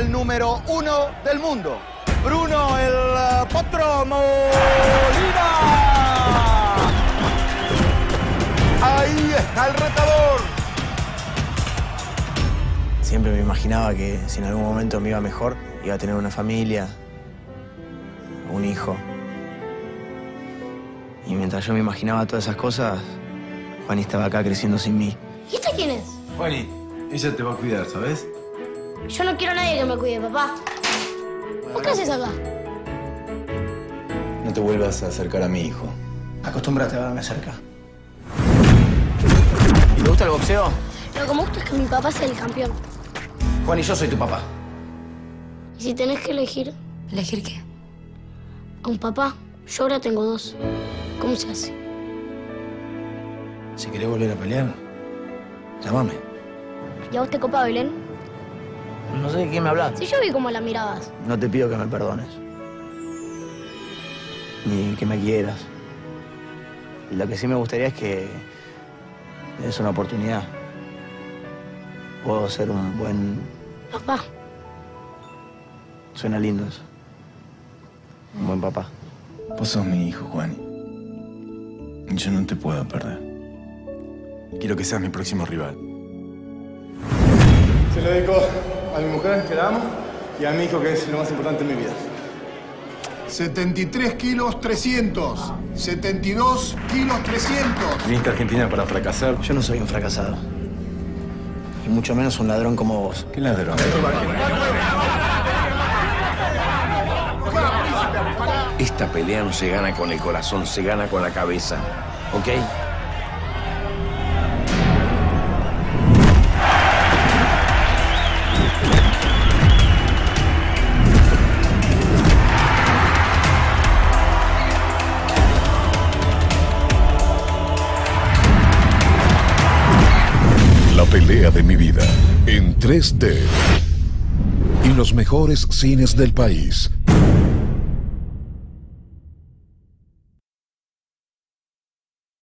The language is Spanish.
el número uno del mundo. Bruno el eh, Potro Molina. Ahí está el retador. Siempre me imaginaba que si en algún momento me iba mejor, iba a tener una familia, un hijo. Y mientras yo me imaginaba todas esas cosas, Juani estaba acá creciendo sin mí. ¿Y esta quién es? Juani, ella te va a cuidar, ¿sabes? Yo no quiero a nadie que me cuide, papá. ¿Vos qué haces acá? No te vuelvas a acercar a mi hijo. Acostúmbrate a verme cerca. ¿Y te gusta el boxeo? Lo que me gusta es que mi papá sea el campeón. Juan y yo soy tu papá. Y si tenés que elegir ¿Elegir qué? a un papá, yo ahora tengo dos. ¿Cómo se hace? Si querés volver a pelear, llámame. ¿Y a vos te copa Belén? No sé de quién me hablas. Si yo vi cómo la mirabas. No te pido que me perdones. Ni que me quieras. Lo que sí me gustaría es que des una oportunidad. Puedo ser un buen... Papá, Suena lindo eso. Un buen papá. Vos sos mi hijo, Juani. Y Yo no te puedo perder. Quiero que seas mi próximo rival. Se lo dedico a mi mujer, que la amo, y a mi hijo, que es lo más importante en mi vida. 73 kilos 300. 72 kilos 300. Viniste a Argentina para fracasar. Yo no soy un fracasado. Y mucho menos un ladrón como vos. ¿Qué ladrón? Esta pelea no se gana con el corazón, se gana con la cabeza. ¿Ok? Pelea de mi vida en 3D. Y los mejores cines del país